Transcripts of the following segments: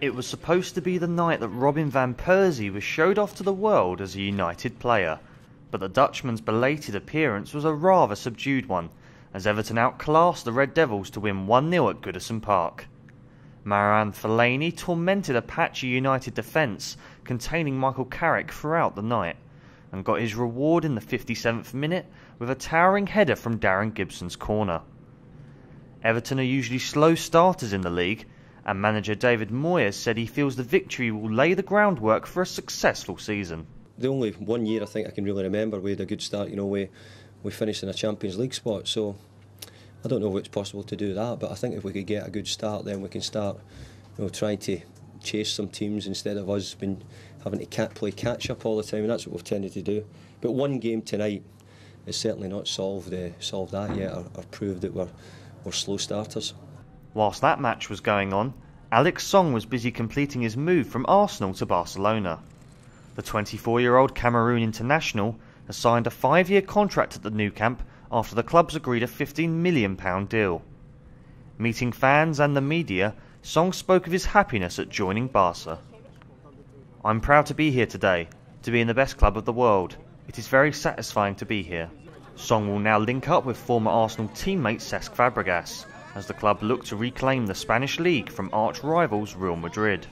It was supposed to be the night that Robin van Persie was showed off to the world as a United player, but the Dutchman's belated appearance was a rather subdued one, as Everton outclassed the Red Devils to win 1-0 at Goodison Park. Marouane Fellaini tormented a patchy United defence containing Michael Carrick throughout the night, and got his reward in the 57th minute with a towering header from Darren Gibson's corner. Everton are usually slow starters in the league, and manager David Moyes said he feels the victory will lay the groundwork for a successful season. The only one year I think I can really remember we had a good start, you know, we, we finished in a Champions League spot, so I don't know if it's possible to do that, but I think if we could get a good start then we can start you know, trying to chase some teams instead of us been having to play catch up all the time, and that's what we've tended to do. But one game tonight has certainly not solved uh, solved that yet, or, or proved that we're, we're slow starters. Whilst that match was going on, Alex Song was busy completing his move from Arsenal to Barcelona. The 24 year old Cameroon international has signed a five year contract at the Nou Camp after the clubs agreed a £15 million deal. Meeting fans and the media, Song spoke of his happiness at joining Barca. I'm proud to be here today, to be in the best club of the world. It is very satisfying to be here. Song will now link up with former Arsenal teammate Cesc Fabregas as the club look to reclaim the Spanish league from arch rivals Real Madrid.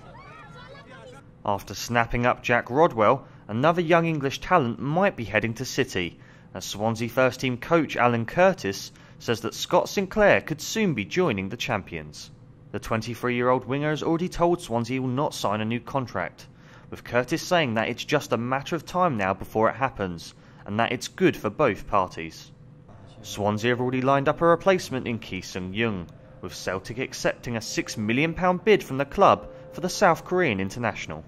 After snapping up Jack Rodwell, another young English talent might be heading to City, as Swansea first team coach Alan Curtis says that Scott Sinclair could soon be joining the champions. The 23 year old winger has already told Swansea he will not sign a new contract, with Curtis saying that it's just a matter of time now before it happens, and that it's good for both parties. Swansea have already lined up a replacement in Ki Sung Young, with Celtic accepting a £6 million bid from the club for the South Korean international.